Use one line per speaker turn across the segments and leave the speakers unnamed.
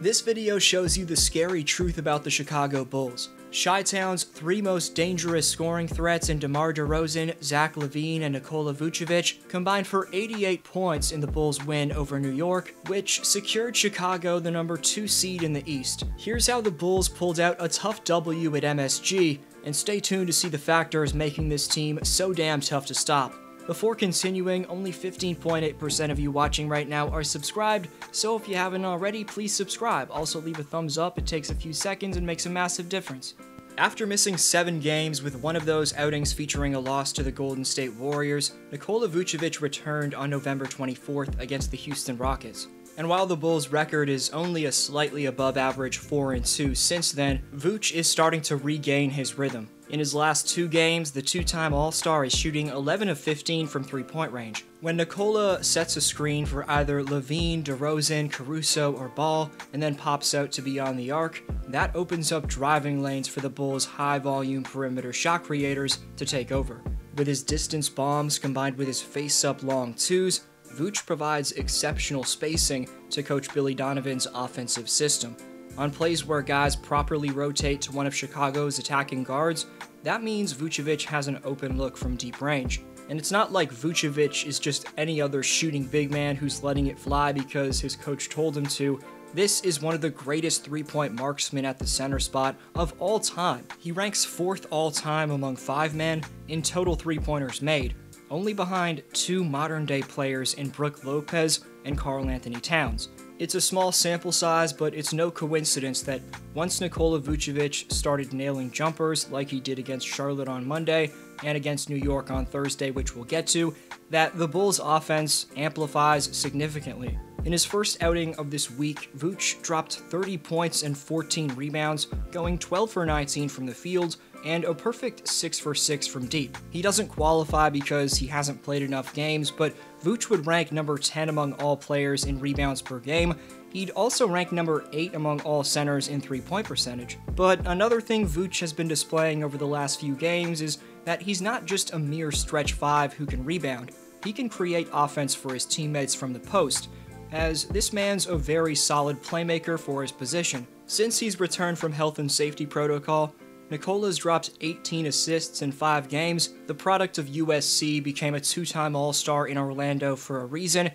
This video shows you the scary truth about the Chicago Bulls. Chi-Town's three most dangerous scoring threats in DeMar DeRozan, Zach LaVine, and Nikola Vucevic combined for 88 points in the Bulls' win over New York, which secured Chicago the number 2 seed in the East. Here's how the Bulls pulled out a tough W at MSG, and stay tuned to see the factors making this team so damn tough to stop. Before continuing, only 15.8% of you watching right now are subscribed, so if you haven't already, please subscribe. Also leave a thumbs up, it takes a few seconds and makes a massive difference. After missing seven games, with one of those outings featuring a loss to the Golden State Warriors, Nikola Vucevic returned on November 24th against the Houston Rockets. And while the Bulls' record is only a slightly above average 4 2 since then, Vooch is starting to regain his rhythm. In his last two games, the two time All Star is shooting 11 of 15 from three point range. When Nikola sets a screen for either LaVine, DeRozan, Caruso, or Ball, and then pops out to beyond the arc, that opens up driving lanes for the Bulls' high volume perimeter shot creators to take over. With his distance bombs combined with his face up long twos, Vooch provides exceptional spacing to Coach Billy Donovan's offensive system. On plays where guys properly rotate to one of Chicago's attacking guards, that means Vucevic has an open look from deep range. And it's not like Vucevic is just any other shooting big man who's letting it fly because his coach told him to. This is one of the greatest three point marksmen at the center spot of all time. He ranks fourth all time among five men in total three pointers made, only behind two modern day players in Brook Lopez and Karl Anthony Towns. It's a small sample size, but it's no coincidence that once Nikola Vucevic started nailing jumpers like he did against Charlotte on Monday and against New York on Thursday, which we'll get to, that the Bulls' offense amplifies significantly. In his first outing of this week, Vooch dropped 30 points and 14 rebounds, going 12 for 19 from the field, and a perfect 6 for 6 from deep. He doesn't qualify because he hasn't played enough games, but Vooch would rank number 10 among all players in rebounds per game. He'd also rank number 8 among all centers in three point percentage. But another thing Vooch has been displaying over the last few games is that he's not just a mere stretch 5 who can rebound, he can create offense for his teammates from the post, as this man's a very solid playmaker for his position. Since he's returned from health and safety protocol, Nikola's dropped 18 assists in 5 games. The product of USC became a two time All Star in Orlando for a reason.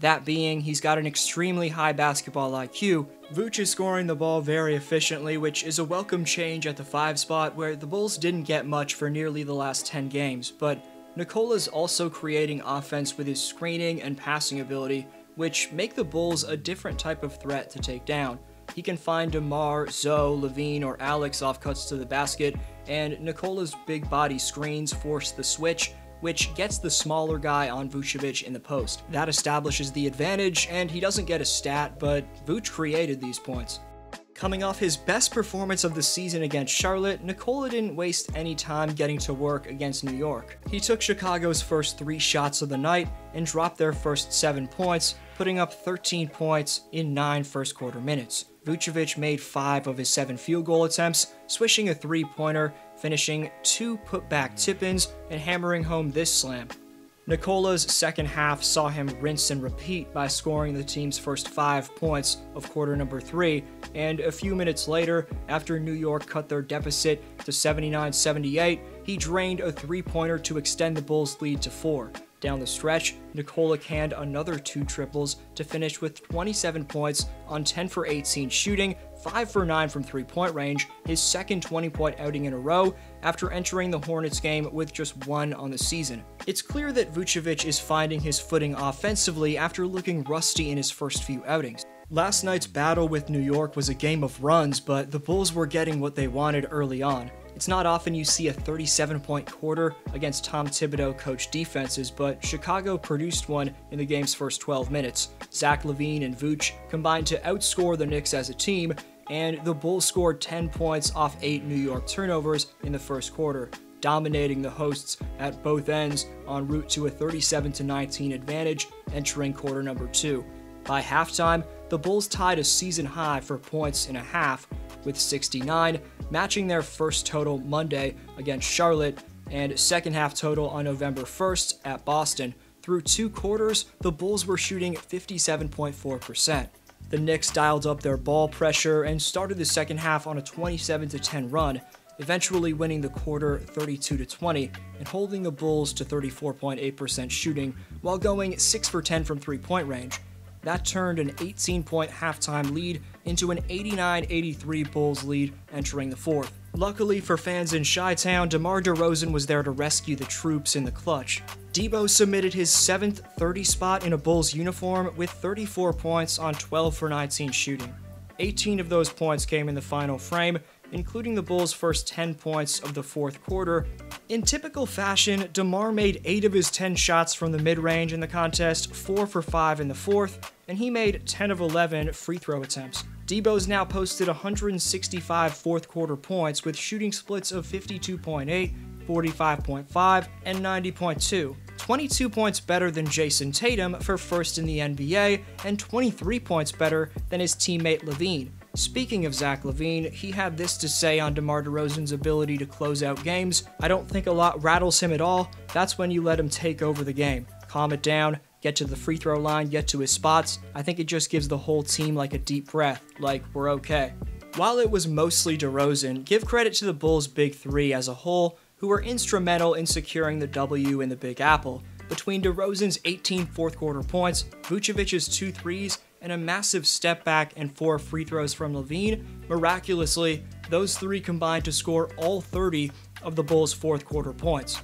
That being, he's got an extremely high basketball IQ. Vooch is scoring the ball very efficiently, which is a welcome change at the 5 spot where the Bulls didn't get much for nearly the last 10 games, but Nikola's also creating offense with his screening and passing ability, which make the Bulls a different type of threat to take down. He can find DeMar, Zo, LaVine, or Alex off cuts to the basket, and Nikola's big body screens force the switch, which gets the smaller guy on Vucevic in the post. That establishes the advantage, and he doesn't get a stat, but Vuce created these points. Coming off his best performance of the season against Charlotte, Nikola didn't waste any time getting to work against New York. He took Chicago's first three shots of the night and dropped their first seven points, putting up 13 points in nine first quarter minutes. Vucevic made five of his seven field goal attempts, swishing a three pointer, finishing two putback tip ins, and hammering home this slam. Nikola's second half saw him rinse and repeat by scoring the team's first five points of quarter number three, and a few minutes later, after New York cut their deficit to 79 78, he drained a three pointer to extend the Bulls' lead to four. Down the stretch, Nikola canned another two triples to finish with 27 points on 10 for 18 shooting, 5 for 9 from three point range, his second 20 point outing in a row after entering the Hornets game with just one on the season. It's clear that Vucevic is finding his footing offensively after looking rusty in his first few outings. Last night's battle with New York was a game of runs, but the Bulls were getting what they wanted early on. It's not often you see a 37 point quarter against Tom Thibodeau coach defenses, but Chicago produced one in the game's first 12 minutes. Zach LaVine and Vooch combined to outscore the Knicks as a team, and the Bulls scored 10 points off 8 New York turnovers in the first quarter, dominating the hosts at both ends en route to a 37 19 advantage entering quarter number 2. By halftime, the Bulls tied a season high for points in a half with 69, matching their first total Monday against Charlotte and second half total on November 1st at Boston. Through two quarters, the Bulls were shooting 57.4%. The Knicks dialed up their ball pressure and started the second half on a 27 10 run, eventually winning the quarter 32 20 and holding the Bulls to 34.8% shooting while going 6 for 10 from three point range. That turned an 18 point halftime lead into an 89 83 Bulls lead entering the fourth. Luckily for fans in Chi Town, DeMar DeRozan was there to rescue the troops in the clutch. Debo submitted his seventh 30 spot in a Bulls uniform with 34 points on 12 for 19 shooting. 18 of those points came in the final frame, including the Bulls' first 10 points of the fourth quarter. In typical fashion, DeMar made 8 of his 10 shots from the mid range in the contest, 4 for 5 in the fourth, and he made 10 of 11 free throw attempts. Debo's now posted 165 fourth quarter points with shooting splits of 52.8, 45.5, and 90.2. 22 points better than Jayson Tatum for first in the NBA, and 23 points better than his teammate LaVine. Speaking of Zach LaVine, he had this to say on DeMar DeRozan's ability to close out games. I don't think a lot rattles him at all. That's when you let him take over the game. Calm it down, get to the free throw line, get to his spots. I think it just gives the whole team like a deep breath, like we're okay. While it was mostly DeRozan, give credit to the Bulls' big three as a whole, who were instrumental in securing the W in the Big Apple. Between DeRozan's 18 fourth quarter points, Vucevic's two threes, and a massive step back and four free throws from LaVine. miraculously, those three combined to score all 30 of the Bulls' fourth quarter points.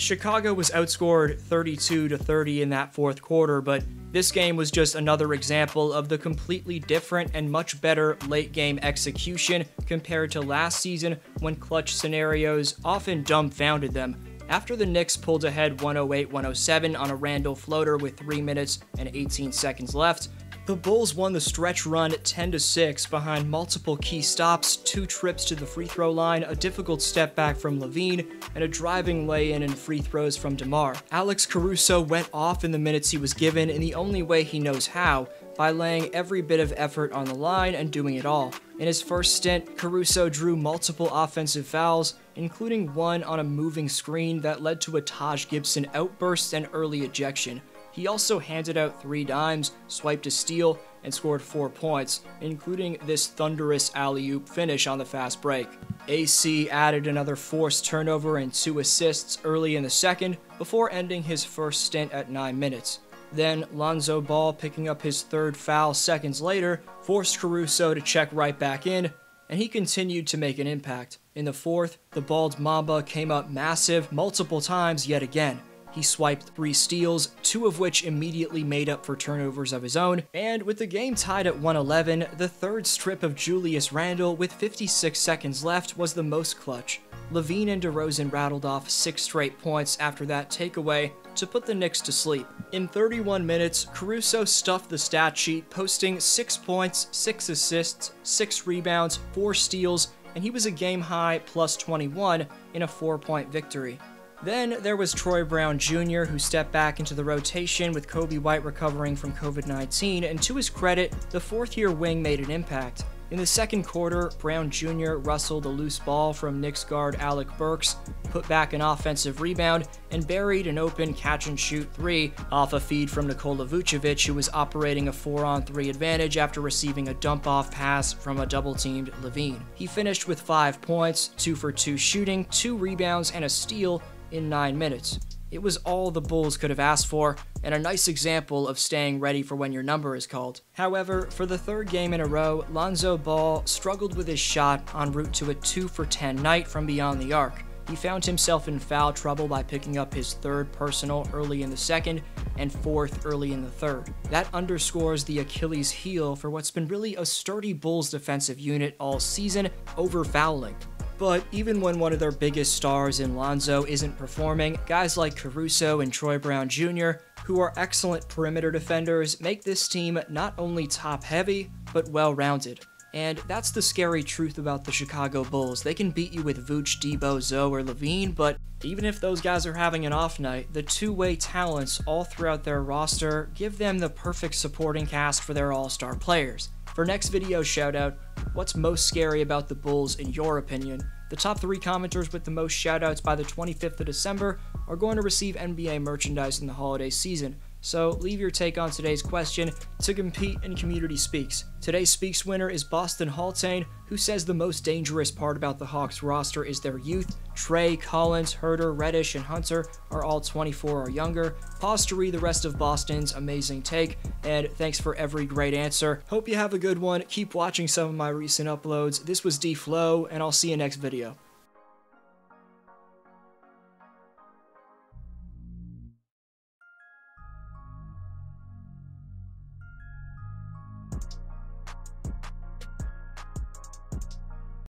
Chicago was outscored 32 to 30 in that fourth quarter, but this game was just another example of the completely different and much better late game execution compared to last season when clutch scenarios often dumbfounded them. After the Knicks pulled ahead 108 107 on a Randle floater with 3 minutes and 18 seconds left, the Bulls won the stretch run 10 6 behind multiple key stops, two trips to the free throw line, a difficult step back from LaVine, and a driving lay in and free throws from DeMar. Alex Caruso went off in the minutes he was given in the only way he knows how, by laying every bit of effort on the line and doing it all. In his first stint, Caruso drew multiple offensive fouls, including one on a moving screen that led to a Taj Gibson outburst and early ejection. He also handed out three dimes, swiped a steal, and scored four points, including this thunderous alley oop finish on the fast break. AC added another forced turnover and two assists early in the second before ending his first stint at 9 minutes. Then Lonzo Ball, picking up his third foul seconds later, forced Caruso to check right back in, and he continued to make an impact. In the fourth, the bald Mamba came up massive multiple times yet again. He swiped three steals, two of which immediately made up for turnovers of his own, and with the game tied at 111, the third strip of Julius Randle with 56 seconds left was the most clutch. LaVine and DeRozan rattled off six straight points after that takeaway to put the Knicks to sleep. In 31 minutes, Caruso stuffed the stat sheet, posting 6 points, 6 assists, 6 rebounds, 4 steals, and he was a game high plus 21 in a 4 point victory. Then there was Troy Brown Jr., who stepped back into the rotation with Coby White recovering from COVID 19, and to his credit, the fourth year wing made an impact. In the second quarter, Brown Jr. wrestled a loose ball from Knicks guard Alec Burks, put back an offensive rebound, and buried an open catch and shoot three off a feed from Nikola Vucevic, who was operating a 4 on 3 advantage after receiving a dump off pass from a double teamed LaVine. He finished with 5 points, 2 for 2 shooting, 2 rebounds, and a steal in 9 minutes. It was all the Bulls could have asked for, and a nice example of staying ready for when your number is called. However, for the third game in a row, Lonzo Ball struggled with his shot en route to a 2 for 10 night from beyond the arc. He found himself in foul trouble by picking up his third personal early in the second and fourth early in the third. That underscores the Achilles heel for what's been really a sturdy Bulls defensive unit all season over fouling. But even when one of their biggest stars in Lonzo isn't performing, guys like Caruso and Troy Brown Jr., who are excellent perimeter defenders, make this team not only top heavy, but well rounded. And that's the scary truth about the Chicago Bulls. They can beat you with Vooch, Debo, Zo, or LaVine, but even if those guys are having an off night, the two way talents all throughout their roster give them the perfect supporting cast for their all star players. For next video shoutout, what's most scary about the Bulls in your opinion? The top three commenters with the most shoutouts by the 25th of December are going to receive NBA merchandise in the holiday season. So leave your take on today's question to compete in Community Speaks. Today's Speaks winner is Boston Haltane, who says the most dangerous part about the Hawks roster is their youth. Trae, Collins, Huerter, Reddish, and Hunter are all 24 or younger. Pause to read the rest of Boston's amazing take, and thanks for every great answer. Hope you have a good one. Keep watching some of my recent uploads. This was D Flow, and I'll see you next video.